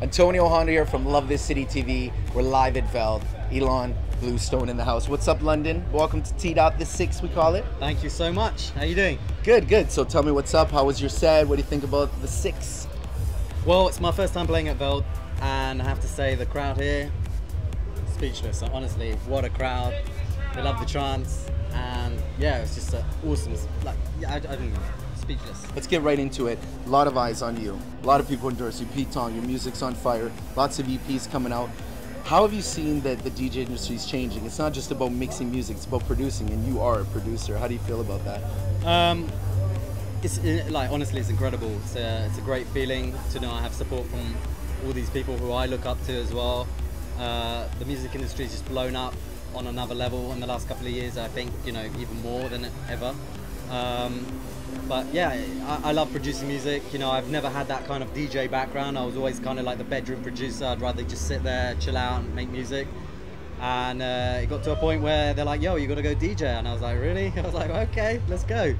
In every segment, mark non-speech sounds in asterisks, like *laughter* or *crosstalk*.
Antonio Honda here from Love This City TV. We're live at Veld. Ilan Bluestone in the house. What's up, London? Welcome to T Dot the Six, we call it. Thank you so much. How you doing? Good, good. So tell me what's up. How was your set? What do you think about the Six? Well, it's my first time playing at Veld, and I have to say the crowd here, speechless. Honestly, what a crowd! They love the trance, and yeah, it's just a awesome. Like, yeah, I, I don't know, speechless. Let's get right into it. A lot of eyes on you. A lot of people endorse you. Pete Tong, your music's on fire. Lots of EPs coming out. How have you seen that the DJ industry is changing? It's not just about mixing music; it's about producing, and you are a producer. How do you feel about that? Um, it's uh, like honestly, it's incredible. It's a, it's a great feeling to know I have support from all these people who I look up to as well. Uh, the music industry has just blown up on another level in the last couple of years. I think you know even more than ever. Um, but yeah, I, I, love producing music. You know, I've never had that kind of DJ background. I was always kind of like the bedroom producer. I'd rather just sit there, chill out, and make music. And uh, it got to a point where they're like, "Yo, you got to go DJ," and I was like, "Really?" *laughs* I was like, "Okay, let's go."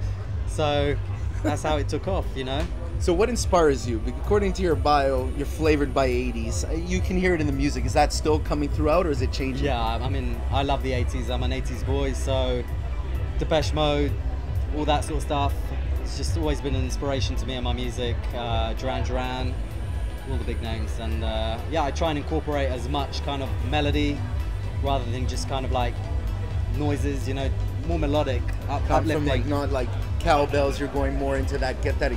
So that's how it took off. You know. So what inspires you? According to your bio, you're flavored by 80s. You can hear it in the music. Is that still coming throughout or is it changing? Yeah, I mean, I love the 80s. I'm an 80s boy, so Depeche Mode, all that sort of stuff. It's just always been an inspiration to me and my music. Uh, Duran Duran, all the big names. And uh, yeah, I try and incorporate as much kind of melody rather than just kind of like noises, you know, more melodic, up, uplifting. From like not like cowbells, you're going more into that, get that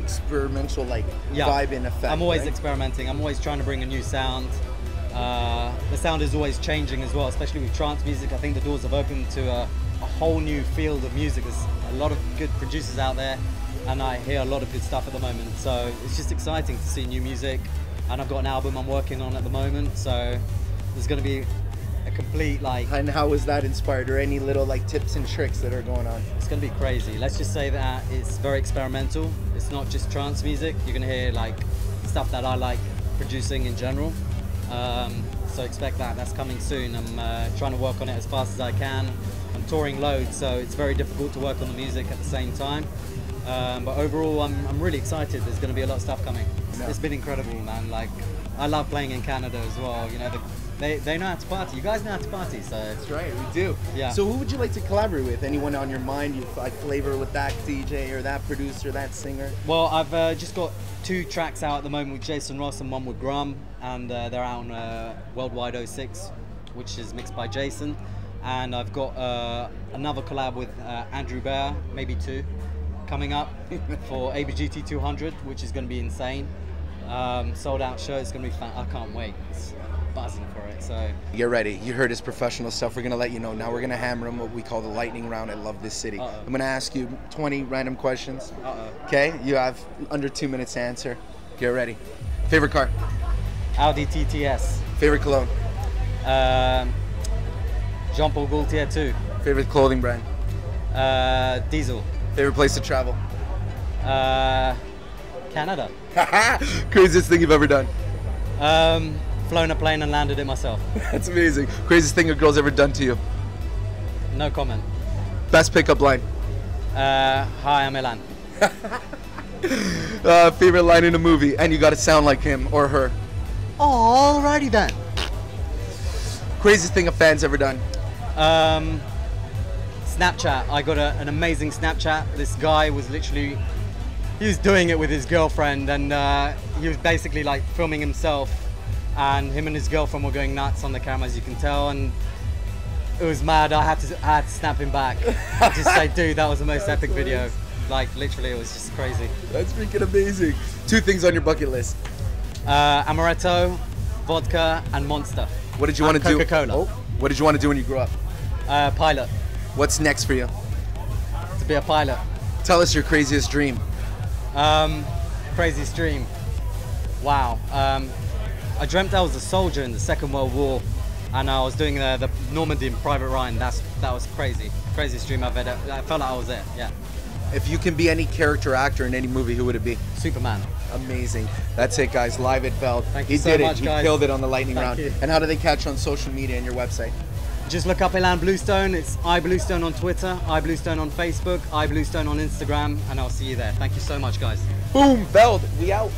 experimental like yeah. vibe and effect. I'm always right? experimenting. I'm always trying to bring a new sound. Uh, the sound is always changing as well, especially with trance music. I think the doors have opened to a, a whole new field of music. There's a lot of good producers out there, and I hear a lot of good stuff at the moment. So it's just exciting to see new music. And I've got an album I'm working on at the moment, so there's going to be a complete like. And how was that inspired, or any little like tips and tricks that are going on? It's going to be crazy. Let's just say that it's very experimental. It's not just trance music. You're going to hear like stuff that I like producing in general. Um, so expect that. That's coming soon. I'm uh, trying to work on it as fast as I can. I'm touring loads, so it's very difficult to work on the music at the same time. Um, but overall, I'm, I'm really excited. There's going to be a lot of stuff coming. It's, it's been incredible, man. Like, I love playing in Canada as well. You know, the, they, they know how to party. You guys know how to party, so that's right. We do. Yeah. So who would you like to collaborate with? Anyone on your mind? You like flavor with that DJ or that producer, that singer? Well, I've uh, just got two tracks out at the moment with Jason Ross and one with Grum, and uh, they're out on uh, Worldwide 06, which is mixed by Jason. And I've got uh, another collab with uh, Andrew Bayer, maybe two, coming up *laughs* for ABGT 200, which is going to be insane. Um, sold out show. It's going to be fun. I can't wait. It's buzzing for it. So get ready. You heard his professional stuff. We're going to let you know. Now we're going to hammer him what we call the lightning round. I love this city. Uh-oh. I'm to ask you 20 random questions. Uh-oh. Okay. You have under two minutes to answer. Get ready. Favorite car? Audi TTS. Favorite cologne? Um, Jean Paul Gaultier 2. Favorite clothing brand? Uh, Diesel. Favorite place to travel? Uh, Canada. *laughs* Craziest thing you've ever done? Um, flown a plane and landed it myself. *laughs* That's amazing. Craziest thing a girl's ever done to you? No comment. Best pickup line? Uh, hi, I'm Ilan. *laughs* uh, favorite line in a movie, and you got to sound like him or her. Alrighty then. Craziest thing a fan's ever done? Um, Snapchat. I got a, an amazing Snapchat. This guy was literally, he was doing it with his girlfriend, and uh, he was basically like filming himself, and him and his girlfriend were going nuts on the camera, as you can tell, and it was mad. I had to, I had to snap him back. I just say, *laughs* dude, that was the most epic video. Like literally, it was just crazy. That's freaking amazing. Two things on your bucket list: uh, amaretto, vodka, and Monster. What did you want to do? Coca-Cola. Oh, what did you want to do when you grew up? Uh, pilot. What's next for you? To be a pilot. Tell us your craziest dream. Um, craziest dream. Wow. Um, I dreamt I was a soldier in the Second World War, and I was doing the, the Normandy in Private Ryan. That's that was crazy. Craziest dream I've ever. I felt like I was there. Yeah. If you can be any character actor in any movie, who would it be? Superman. Amazing. That's it, guys. Live at Veld. Thank he you so did much, it. guys. He killed it on the lightning Thank round. you. And how do they catch on social media and your website? Just look up Ilan Bluestone. It's iBluestone on Twitter, iBluestone on Facebook, iBluestone on Instagram, and I'll see you there. Thank you so much, guys. Boom, Veld. We out.